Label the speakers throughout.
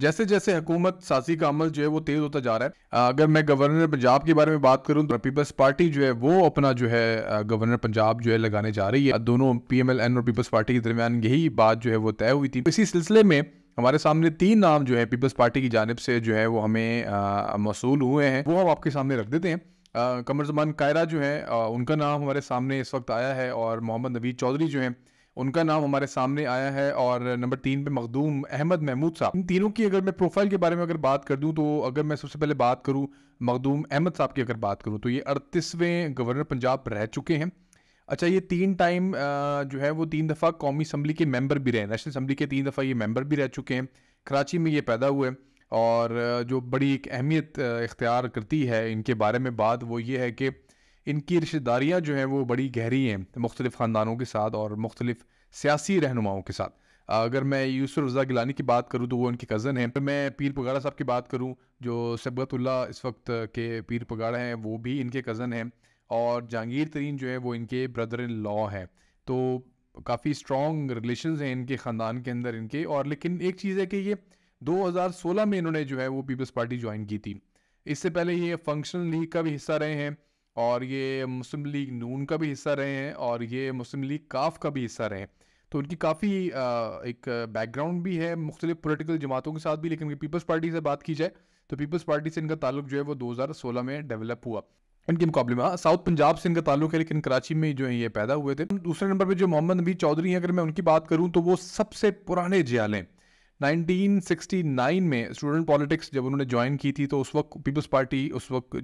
Speaker 1: जैसे जैसे हुकूमत सासी का अमल जो है वो तेज होता जा रहा है अगर मैं गवर्नर पंजाब के बारे में बात करूँ तो पीपल्स पार्टी जो है वो अपना जो है गवर्नर पंजाब जो है लगाने जा रही है। दोनों पीएमएलएन और पीपल्स पार्टी के दरमियान यही बात जो है वो तय हुई थी। इसी सिलसिले में हमारे सामने तीन नाम जो है पीपल्स पार्टी की जानब से जो है वो हमें मौसू हुए हैं। वो हम आपके सामने रख देते हैं। कमर जमान कायरा जो है उनका नाम हमारे सामने इस वक्त आया है और मोहम्मद नवीद चौधरी जो है उनका नाम हमारे सामने आया है और नंबर तीन पे मखदूम अहमद महमूद साहब। इन तीनों की अगर मैं प्रोफ़ाइल के बारे में अगर बात कर दूँ तो अगर मैं सबसे पहले बात करूँ मखदूम अहमद साहब की अगर बात करूँ तो ये अड़तीसवें गवर्नर पंजाब रह चुके हैं। अच्छा ये तीन टाइम जो है वो तीन दफ़ा कौमी असम्बली के मेंबर भी रहे नेशनल असम्बली के तीन दफ़ा ये मेंबर भी रह चुके हैं। कराची में ये पैदा हुए और जो बड़ी एक अहमियत इख्तियार करती है इनके बारे में बात वो ये है कि इनकी रिश्तेदारियाँ जो हैं वो बड़ी गहरी हैं, मुख्तलिफ़ ख़ानदानों के साथ और मुख्तलिफ़ सियासी रहनुमाओं के साथ। अगर मैं यूसुफ रज़ा गिलानी की बात करूँ तो वो उनके कज़न हैं। फिर मैं पीर पगाड़ा साहब की बात करूँ, जो सबतुल्ला इस वक्त के पीर पगाड़ा हैं, वो भी इनके कज़न हैं और जहांगीर तरीन जो है, वो इनके ब्रदर इन लॉ हैं। तो काफ़ी स्ट्रॉन्ग रिलेशन हैं इनके ख़ानदान के अंदर इनके और लेकिन एक चीज़ है कि ये 2016 में इन्होंने जो है वो पीपल्स पार्टी ज्वाइन की थी। इससे पहले ये फंक्शनल लीग का भी हिस्सा रहे हैं और ये मुस्लिम लीग नून का भी हिस्सा रहे हैं और ये मुस्लिम लीग काफ का भी हिस्सा रहे हैं। तो उनकी काफ़ी एक बैकग्राउंड भी है मुख्तलिफ़ पोलिटिकल जमातों के साथ भी लेकिन पीपल्स पार्टी से बात की जाए तो पीपल्स पार्टी से इनका ताल्लुक जो है वो 2016 में डेवलप हुआ। इनके मुकाबले में साउथ हाँ, पंजाब से इनका ताल्लुक है लेकिन कराची में जो है ये पैदा हुए थे। दूसरे नंबर पर जो मोहम्मद नबी चौधरी हैं अगर मैं उनकी बात करूँ तो वो सबसे पुराने जियाल हैं। 1969 में स्टूडेंट पॉलिटिक्स जब उन्होंने ज्वाइन की थी तो उस वक्त पीपल्स पार्टी उस वक्त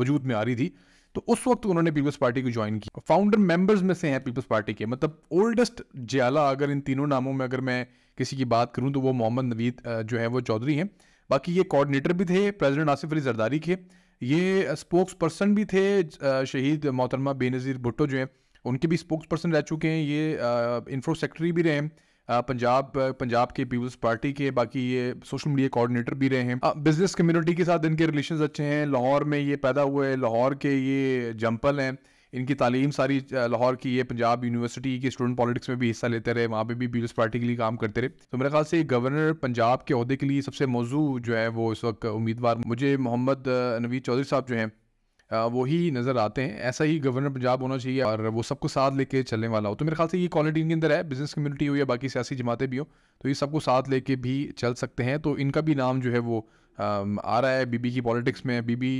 Speaker 1: वजूद में आ रही थी। तो उस वक्त उन्होंने पीपल्स पार्टी को ज्वाइन किया। फाउंडर मेंबर्स में से हैं पीपल्स पार्टी के। मतलब ओल्डेस्ट जियाला, अगर इन तीनों नामों में अगर मैं किसी की बात करूँ तो वो मोहम्मद नवीद जो है, वो चौधरी हैं। बाकी ये कोऑर्डिनेटर भी थे प्रेसिडेंट आसिफ अली जरदारी के। ये स्पोक्स पर्सन भी थे शहीद मोहतरमा बेनज़ीर भुट्टो जो हैं, उनके भी स्पोक्स पर्सन रह चुके हैं। ये इंफ्रो सेक्रेटरी भी रहे हैं। पंजाब पंजाब के पीपल्स पार्टी के, बाकी ये सोशल मीडिया कोऑर्डिनेटर भी रहे हैं। बिज़नेस कम्युनिटी के साथ इनके रिलेशन अच्छे हैं। लाहौर में ये पैदा हुए हैं। लाहौर के ये जंपल हैं। इनकी तालीम सारी लाहौर की ये पंजाब यूनिवर्सिटी की स्टूडेंट पॉलिटिक्स में भी हिस्सा लेते रहे। वहाँ पे भी पीपल्स पार्टी के लिए काम करते रहे। तो मेरे ख्याल से गवर्नर पंजाब के अहदे के लिए सबसे मौजू जो है वो इस वक्त उम्मीदवार मुझे मोहम्मद नवीद चौधरी साहब जो हैं वही नज़र आते हैं। ऐसा ही गवर्नर पंजाब होना चाहिए और वो सबको साथ लेके चलने वाला हो। तो मेरे ख्याल से ये क्वालिटी इनके अंदर है बिज़नेस कम्युनिटी हो या बाकी सियासी जमातें भी हो तो ये सबको साथ लेके भी चल सकते हैं। तो इनका भी नाम जो है वो आ रहा है बीबी की पॉलिटिक्स में। बीबी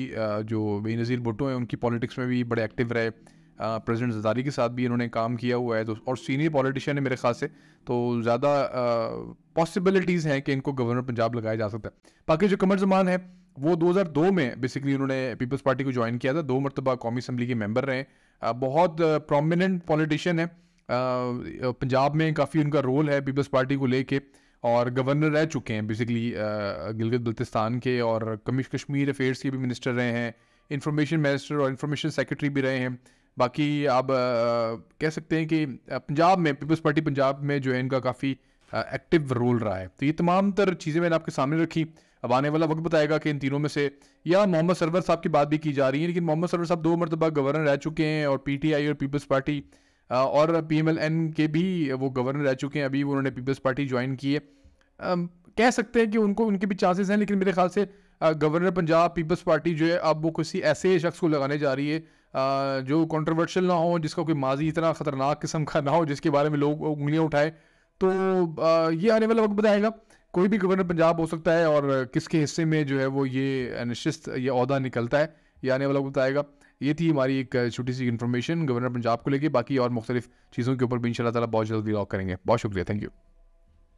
Speaker 1: जो बेनज़ीर भुट्टो हैं, उनकी पॉलिटिक्स में भी बड़े एक्टिव रहे। प्रेसिडेंट जदारी के साथ भी इन्होंने काम किया हुआ है। तो और सीनियर पॉलिटिशियन है मेरे ख्याल से। तो ज़्यादा पॉसिबिलिटीज़ हैं कि इनको गवर्नर पंजाब लगाया जा सकता है। बाकी जो कमर जमान है वो 2002 में बेसिकली उन्होंने पीपल्स पार्टी को ज्वाइन किया था। दो मरतबा कौमी असम्बली के मेंबर रहे। बहुत प्रोमिनेंट पॉलिटिशियन है। पंजाब में काफ़ी उनका रोल है पीपल्स पार्टी को लेके और गवर्नर रह चुके हैं बेसिकली गिलगित बल्तिस्तान के और कमिश कश्मीर अफेयर्स के भी मिनिस्टर रहे हैं। इंफॉर्मेशन मिनिस्टर और इंफॉर्मेशन सेक्रेटरी भी रहे हैं। बाकी आप कह सकते हैं कि पंजाब में पीपल्स पार्टी पंजाब में जो है इनका काफ़ी एक्टिव रोल रहा है। तो ये तमाम तर चीज़ें मैंने आपके सामने रखी। अब आने वाला वक्त बताएगा कि इन तीनों में से, या मोहम्मद सरवर साहब की बात भी की जा रही है, लेकिन मोहम्मद सरवर साहब दो मरतबा गवर्नर रह चुके हैं, और पीटीआई और पीपल्स पार्टी और पीएमएलएन के भी वो गवर्नर रह चुके हैं। अभी उन्होंने पीपल्स पार्टी ज्वाइन की है। कह सकते हैं कि उनको, उनके भी चांसेस हैं, लेकिन मेरे ख्याल से गवर्नर पंजाब पीपल्स पार्टी जो है, अब वो किसी ऐसे शख्स को लगाने जा रही है जो कंट्रोवर्शियल ना हो, जिसका कोई माजी इतना ख़तरनाक किस्म का ना हो, जिसके बारे में लोग उंगलियाँ उठाए। तो ये आने वाला वक्त बताएगा, कोई भी गवर्नर पंजाब हो सकता है और किसके हिस्से में जो है वो ये निश्चित ये अहदा निकलता है, ये आने वाला वक्त बताएगा। ये थी हमारी एक छोटी सी इन्फॉर्मेशन गवर्नर पंजाब को लेके, बाकी और मुख्तलिफ़ चीज़ों के ऊपर भी इन ताला बहुत जल्दी लॉक करेंगे। बहुत शुक्रिया थैंक यू